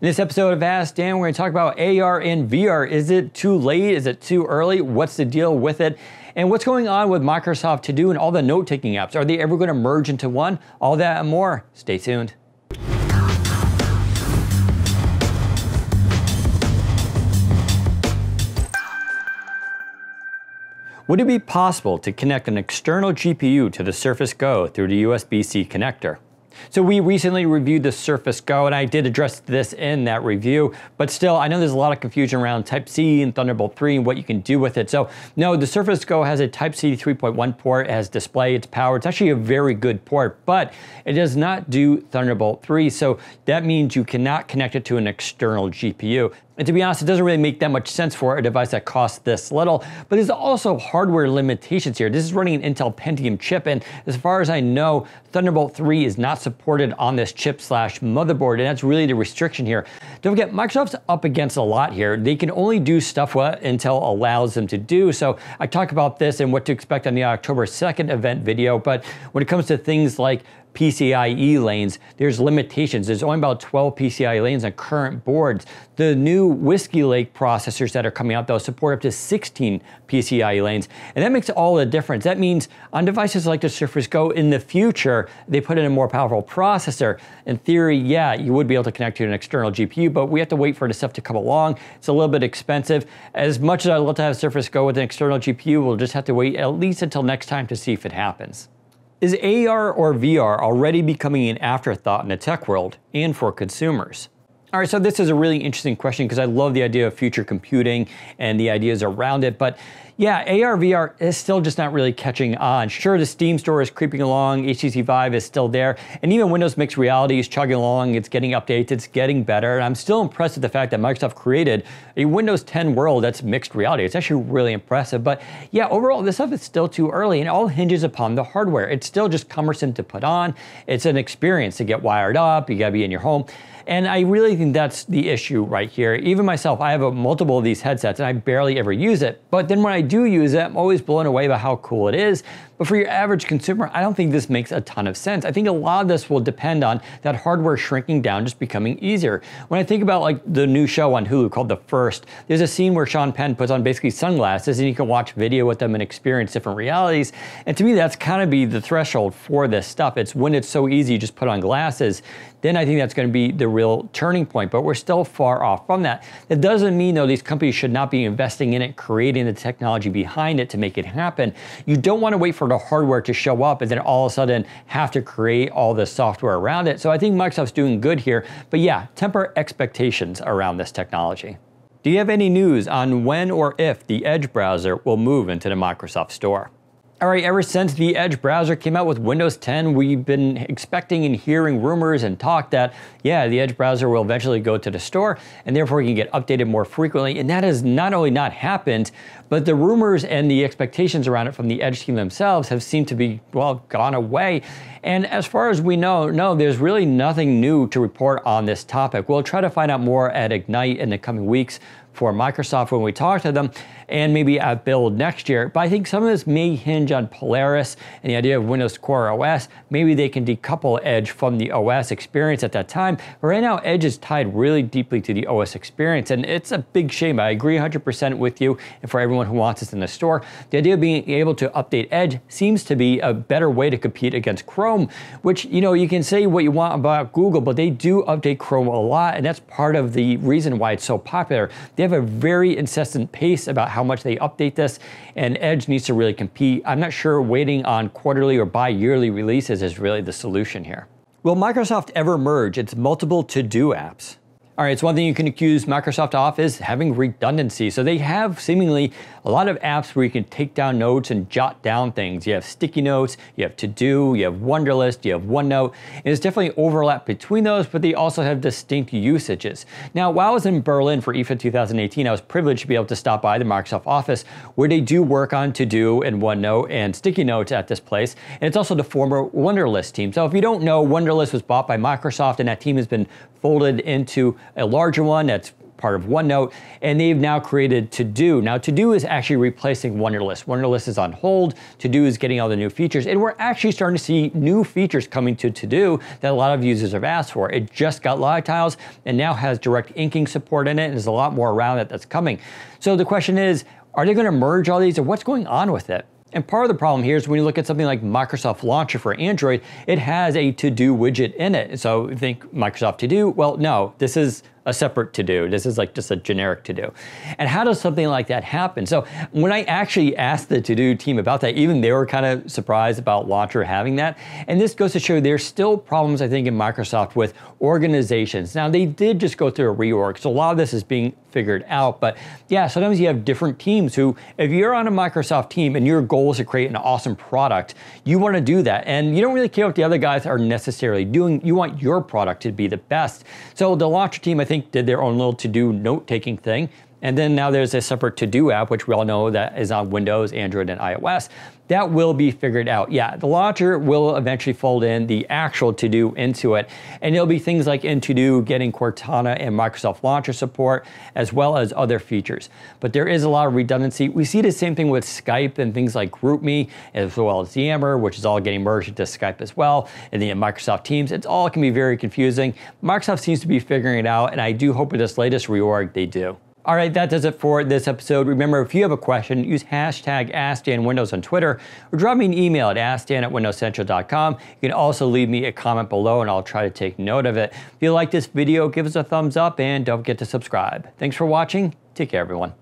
In this episode of Ask Dan, we're going to talk about AR and VR. Is it too late? Is it too early? What's the deal with it? And what's going on with Microsoft To Do and all the note taking apps? Are they ever going to merge into one? All that and more. Stay tuned. Would it be possible to connect an external GPU to the Surface Go through the USB-C connector? So we recently reviewed the Surface Go, and I did address this in that review, but still, I know there's a lot of confusion around Type-C and Thunderbolt 3 and what you can do with it. So no, the Surface Go has a Type-C 3.1 port, it has display, it's power. It's actually a very good port, but it does not do Thunderbolt 3, so that means you cannot connect it to an external GPU. And to be honest, it doesn't really make that much sense for a device that costs this little, but there's also hardware limitations here. This is running an Intel Pentium chip, and as far as I know, Thunderbolt 3 is not supported on this chip slash motherboard, and that's really the restriction here. Don't forget, Microsoft's up against a lot here. They can only do stuff what Intel allows them to do, so I talk about this and what to expect on the October 2nd event video, but when it comes to things like PCIe lanes, there's limitations. There's only about 12 PCIe lanes on current boards. The new Whiskey Lake processors that are coming out, they'll support up to 16 PCIe lanes. And that makes all the difference. That means on devices like the Surface Go in the future, they put in a more powerful processor. In theory, yeah, you would be able to connect to an external GPU, but we have to wait for the stuff to come along. It's a little bit expensive. As much as I'd love to have Surface Go with an external GPU, we'll just have to wait at least until next time to see if it happens. Is AR or VR already becoming an afterthought in the tech world and for consumers? All right, so this is a really interesting question because I love the idea of future computing and the ideas around it, but yeah, AR VR is still just not really catching on. Sure, the Steam store is creeping along, HTC Vive is still there, and even Windows Mixed Reality is chugging along, it's getting updates, it's getting better, and I'm still impressed with the fact that Microsoft created a Windows 10 world that's mixed reality. It's actually really impressive, but yeah, overall, this stuff is still too early, and all hinges upon the hardware. It's still just cumbersome to put on. It's an experience to get wired up, you gotta be in your home. And I really think that's the issue right here. Even myself, I have a multiple of these headsets and I barely ever use it. But then when I do use it, I'm always blown away by how cool it is. But for your average consumer, I don't think this makes a ton of sense. I think a lot of this will depend on that hardware shrinking down, just becoming easier. When I think about like the new show on Hulu called The First, there's a scene where Sean Penn puts on basically sunglasses and you can watch video with them and experience different realities. And to me, that's kind of be the threshold for this stuff. It's when it's so easy, you just put on glasses then I think that's going to be the real turning point. But we're still far off from that. That doesn't mean, though, these companies should not be investing in it, creating the technology behind it to make it happen. You don't want to wait for the hardware to show up and then all of a sudden have to create all the software around it. So I think Microsoft's doing good here. But yeah, temper expectations around this technology. Do you have any news on when or if the Edge browser will move into the Microsoft Store? All right, ever since the Edge browser came out with Windows 10, we've been expecting and hearing rumors and talk that, yeah, the Edge browser will eventually go to the store and therefore you can get updated more frequently. And that has not only not happened, but the rumors and the expectations around it from the Edge team themselves have seemed to be, well, gone away. And as far as we know, no, there's really nothing new to report on this topic. We'll try to find out more at Ignite in the coming weeks for Microsoft when we talk to them and maybe at Build next year. But I think some of this may hinge on Polaris and the idea of Windows Core OS. Maybe they can decouple Edge from the OS experience at that time. But right now, Edge is tied really deeply to the OS experience, and it's a big shame. I agree 100% with you, and for everyone who wants this in the store, the idea of being able to update Edge seems to be a better way to compete against Chrome, which, you know, you can say what you want about Google, but they do update Chrome a lot, and that's part of the reason why it's so popular. They have a very incessant pace about how much they update this, and Edge needs to really compete. I'm not sure waiting on quarterly or bi-yearly releases is really the solution here. Will Microsoft ever merge its multiple to-do apps? All right, it's one thing you can accuse Microsoft of is having redundancy. So they have seemingly a lot of apps where you can take down notes and jot down things. You have sticky notes, you have to-do, you have Wunderlist, you have OneNote. And there's definitely overlap between those, but they also have distinct usages. Now, while I was in Berlin for IFA 2018, I was privileged to be able to stop by the Microsoft office where they do work on to-do and OneNote and sticky notes at this place. And it's also the former Wunderlist team. So if you don't know, Wunderlist was bought by Microsoft and that team has been folded into a larger one that's part of OneNote, and they've now created To Do. Now, To Do is actually replacing Wunderlist. Wunderlist is on hold. To Do is getting all the new features, and we're actually starting to see new features coming to To Do that a lot of users have asked for. It just got live tiles and now has direct inking support in it, and there's a lot more around it that's coming. So the question is, are they going to merge all these, or what's going on with it? And part of the problem here is when you look at something like Microsoft Launcher for Android, it has a to-do widget in it. So think Microsoft To-Do? Well, no, this is a separate to-do. This is like just a generic to-do. And how does something like that happen? So when I actually asked the to-do team about that, even they were kind of surprised about Launcher having that. And this goes to show there's still problems, I think, in Microsoft with organizations. Now, they did just go through a reorg, so a lot of this is being figured out. But yeah, sometimes you have different teams who, if you're on a Microsoft team and your goal is to create an awesome product, you want to do that. And you don't really care what the other guys are necessarily doing. You want your product to be the best. So the Launcher team, I think, did their own little to-do note-taking thing. And then now there's a separate to-do app, which we all know that is on Windows, Android, and iOS. That will be figured out. Yeah, the launcher will eventually fold in the actual to-do into it. And it'll be things like in to-do getting Cortana and Microsoft Launcher support, as well as other features. But there is a lot of redundancy. We see the same thing with Skype and things like GroupMe, as well as Yammer, which is all getting merged into Skype as well, and the Microsoft Teams. It's all can be very confusing. Microsoft seems to be figuring it out, and I do hope with this latest reorg they do. All right, that does it for this episode. Remember, if you have a question, use hashtag AskDanWindows on Twitter or drop me an email at askdan at windowscentral.com. You can also leave me a comment below and I'll try to take note of it. If you like this video, give us a thumbs up and don't forget to subscribe. Thanks for watching. Take care, everyone.